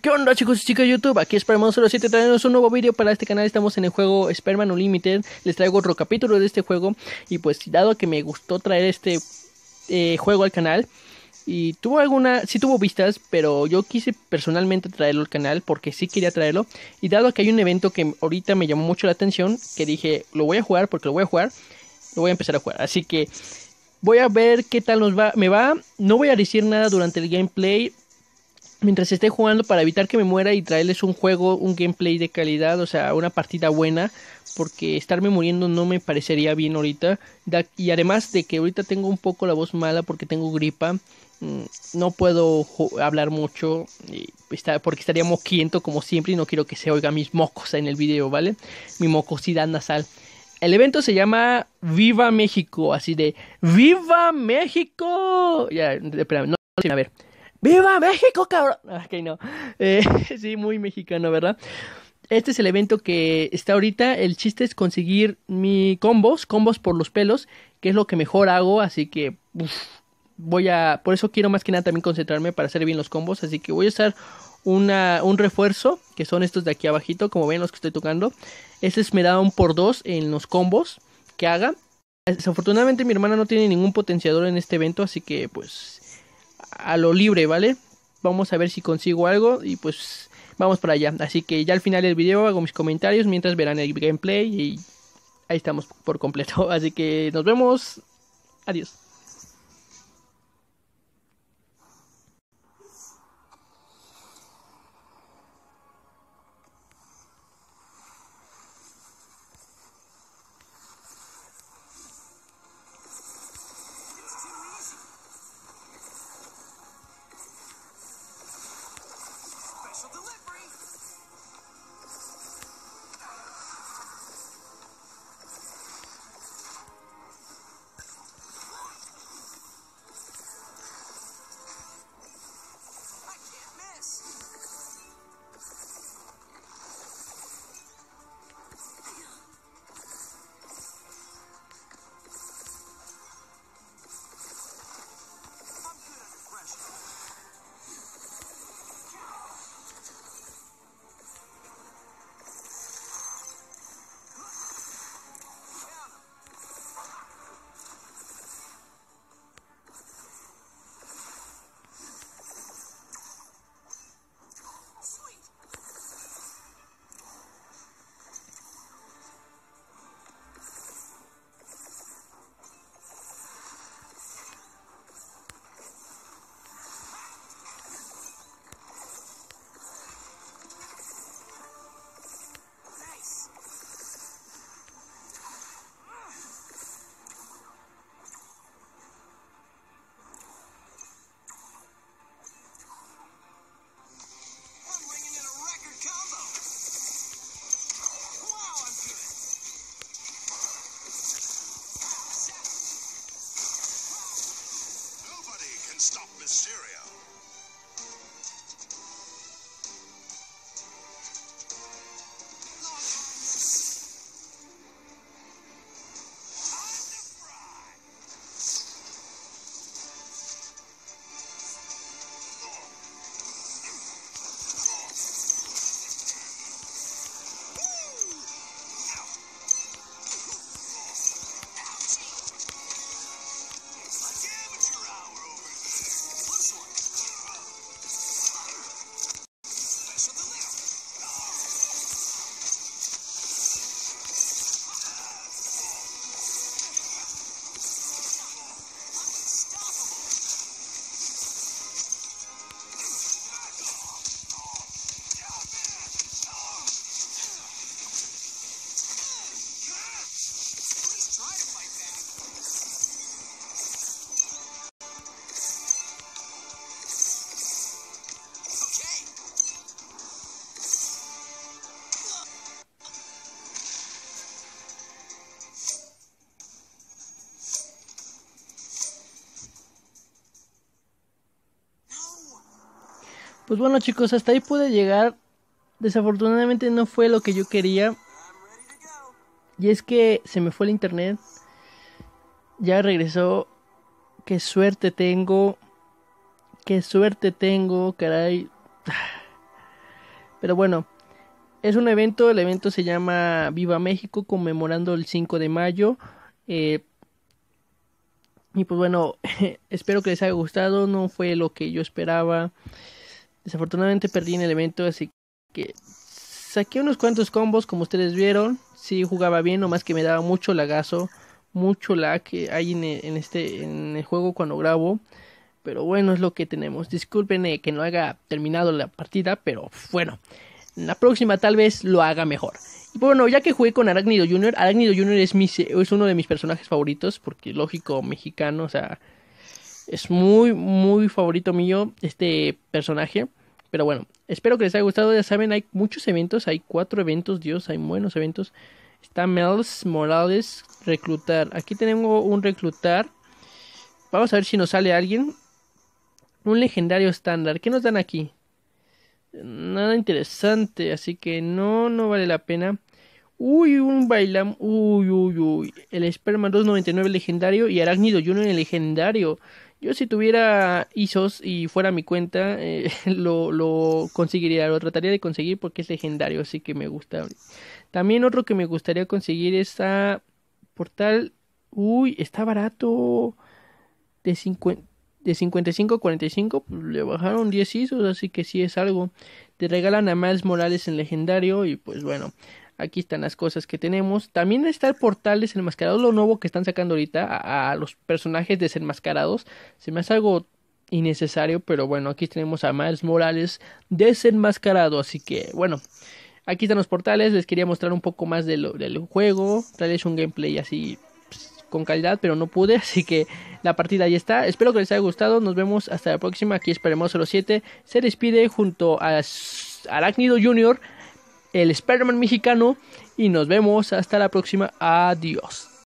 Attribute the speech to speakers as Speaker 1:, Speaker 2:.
Speaker 1: qué onda chicos y chicas de YouTube, aquí es Spiderman07 traemos un nuevo vídeo para este canal, estamos en el juego Spiderman Unlimited, les traigo otro capítulo de este juego. Y pues dado que me gustó traer este eh, juego al canal y tuvo alguna, sí tuvo vistas, pero yo quise personalmente traerlo al canal porque sí quería traerlo. Y dado que hay un evento que ahorita me llamó mucho la atención, que dije lo voy a jugar porque lo voy a jugar, lo voy a empezar a jugar, así que voy a ver qué tal nos va, me va, no voy a decir nada durante el gameplay mientras esté jugando para evitar que me muera y traerles un juego, un gameplay de calidad, o sea, una partida buena, porque estarme muriendo no me parecería bien ahorita. Y además de que ahorita tengo un poco la voz mala porque tengo gripa, mm, no puedo hablar mucho porque estaría moquiento como siempre y no quiero que se oiga mis mocos en el video, ¿vale? Mi mocosidad nasal. El evento se llama Viva México, así de ¡Viva México! Ya, espérame, no, a ver. ¡Viva México, cabrón! Ok, no. Eh, sí, muy mexicano, ¿verdad? Este es el evento que está ahorita. El chiste es conseguir mi combos, combos por los pelos, que es lo que mejor hago. Así que voy a. Por eso quiero más que nada también concentrarme para hacer bien los combos. Así que voy a usar una, un refuerzo, que son estos de aquí abajito, como ven los que estoy tocando. Este es, me da un por dos en los combos que haga. Desafortunadamente mi hermana no tiene ningún potenciador en este evento, así que pues a lo libre, ¿vale? Vamos a ver si consigo algo y pues vamos para allá. Así que ya al final del video hago mis comentarios mientras verán el gameplay y ahí estamos por completo. Así que nos vemos. Adiós. Pues bueno chicos, hasta ahí pude llegar. Desafortunadamente no fue lo que yo quería. Y es que se me fue el internet. Ya regresó. Qué suerte tengo. Qué suerte tengo, caray. Pero bueno, es un evento, el evento se llama Viva México, conmemorando el 5 de mayo. Eh, y pues bueno, espero que les haya gustado, no fue lo que yo esperaba. Desafortunadamente perdí en el evento, así que saqué unos cuantos combos como ustedes vieron. Sí jugaba bien, nomás que me daba mucho lagazo, mucho lag que hay en, en este en el juego cuando grabo. Pero bueno, es lo que tenemos. Disculpen eh, que no haya terminado la partida, pero bueno, la próxima tal vez lo haga mejor. Y bueno, ya que jugué con Arácnido Jr., Arácnido Jr. es, mi, es uno de mis personajes favoritos, porque lógico, mexicano, o sea, es muy, muy favorito mío este personaje. Pero bueno, espero que les haya gustado. Ya saben, hay muchos eventos, hay cuatro eventos, Dios, hay buenos eventos. Está Mels Morales, reclutar. Aquí tenemos un reclutar. Vamos a ver si nos sale alguien. Un legendario estándar. ¿Qué nos dan aquí? Nada interesante, así que no, no vale la pena. Uy, un bailam. Uy, uy, uy. El Esperma 299 legendario y Arácnido Junior en legendario. Yo si tuviera ISOs y fuera mi cuenta, eh, lo, lo conseguiría, lo trataría de conseguir porque es legendario, así que me gusta. También otro que me gustaría conseguir es a Portal. Uy, está barato. De 50 de 55 a 45 pues, le bajaron 10 ISOs, así que sí es algo. Te regalan a Miles Morales en legendario y pues bueno, aquí están las cosas que tenemos. También está el portal desenmascarado, lo nuevo que están sacando ahorita a, los personajes desenmascarados. Se me hace algo innecesario, pero bueno, aquí tenemos a Miles Morales desenmascarado, así que bueno. Aquí están los portales, les quería mostrar un poco más del juego, traerles un gameplay así con calidad, pero no pude, así que la partida ya está. Espero que les haya gustado, nos vemos hasta la próxima, aquí esperemos 07. Se despide junto a Arácnido Junior, el Spider-Man mexicano, y nos vemos hasta la próxima. Adiós.